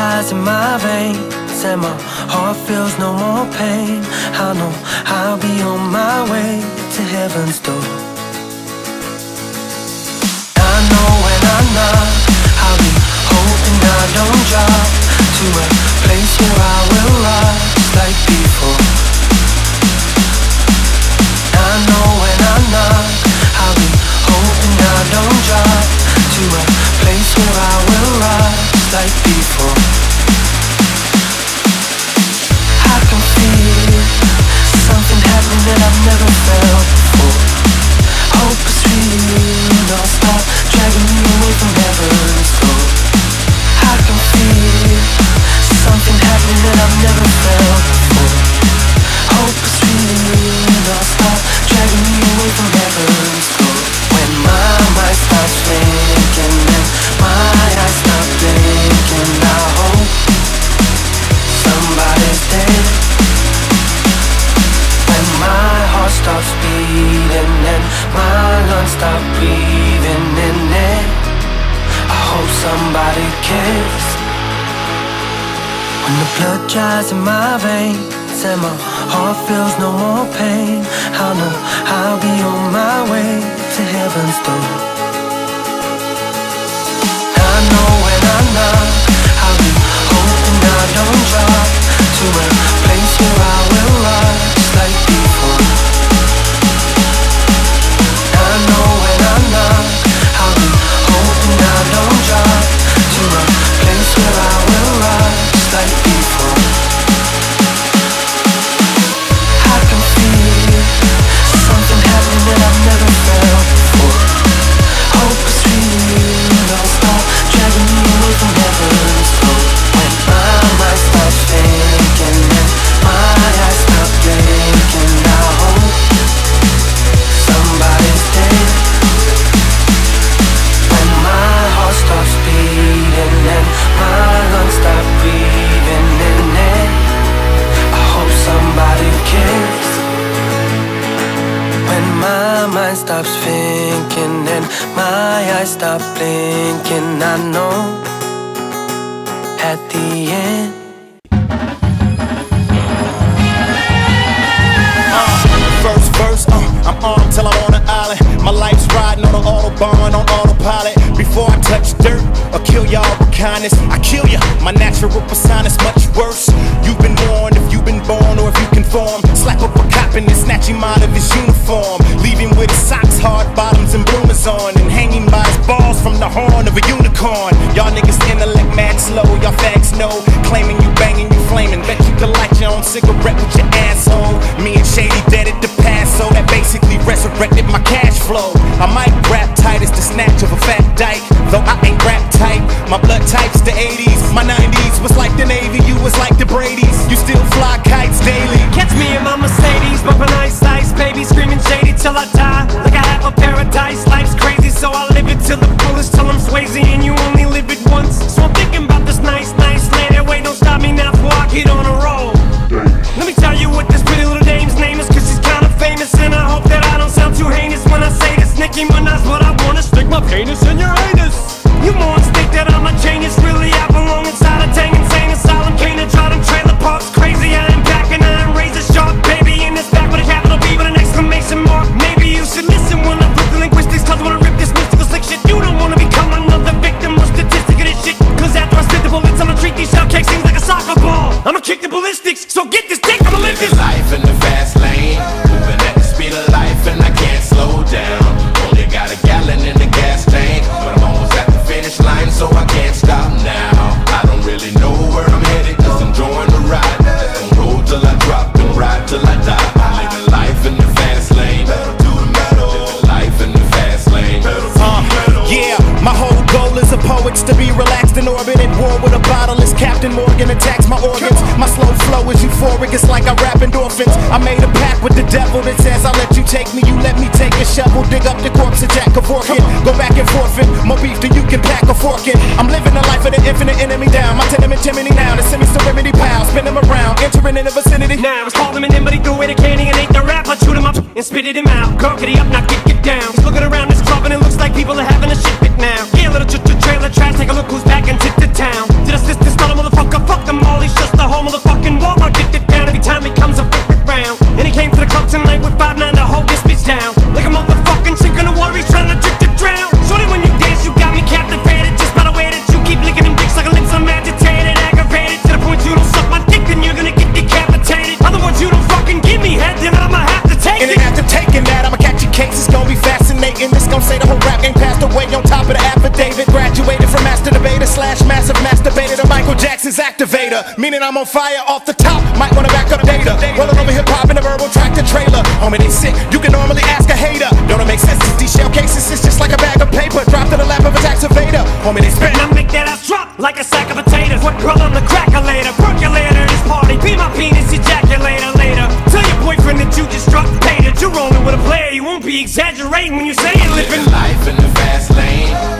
dries in my veins and my heart feels no more pain. I know I'll be on my way to heaven's door. Somebody cares. When the blood dries in my veins and my heart feels no more pain, I know I'll be on my way to heaven's door. I know when I knock, I'll be hoping I don't drop to a stops thinking and my eyes stop blinking, I know at the end. First verse, uh, I'm armed till I'm on an island. My life's riding on an autobahn on autopilot. Before I touch dirt or kill y'all with kindness, I kill ya. My natural persona's much worse. Know. Claiming you banging, you flaming. Bet you can light your own cigarette with your asshole. Me and Shady dead at the past, so that basically resurrected my cash flow. I might rap tight as the snatch of a fat dyke, though I ain't rap tight. My blood type's the 80s, my 90s was like the Navy, you was like the Brady's. You still fly kites daily. Catch me in my Mercedes, bumping ice ice, baby, screaming shady till I that I'm a genius, really I belong inside a dang insane asylum. Can't try them trailer parks crazy. I am back and I am razor sharp, baby. In this back with a capital B with an exclamation mark. Maybe you should listen when I flip the linguistics, cause I wanna rip this mystical slick shit. You don't wanna become another victim or statistic of this shit. Cause after I spit the bullets, I'ma treat these cakes things like a soccer ball. I'ma kick the ballistics, so get attacks my organs. My slow flow is euphoric, it's like I rap endorphins. I made a pact with the devil that says I'll let you take me, you let me take a shovel, dig up the corpse of Jack Kevorkian. Go back and forth forfeit, more beef than you can pack a fork in. I'm living the life of the infinite enemy down. My tenement chimney now, the semi serenity pal, spin them around, entering in the vicinity. Now it's called him in, but he threw away the candy and ate the rap. I chewed him up and spitted him out. Gurkity up, now get get down. He's looking around club and it looks like people are having a shit case is gonna be fascinating. This gonna say the whole rap game passed away on top of the affidavit. Graduated from master debater slash massive masturbator to Michael Jackson's activator. Meaning I'm on fire off the top. Might wanna back up data. Rolling over hip hop in a verbal tractor trailer. Homie, they sick. You be exaggerating when you say it. Living life in the fast lane.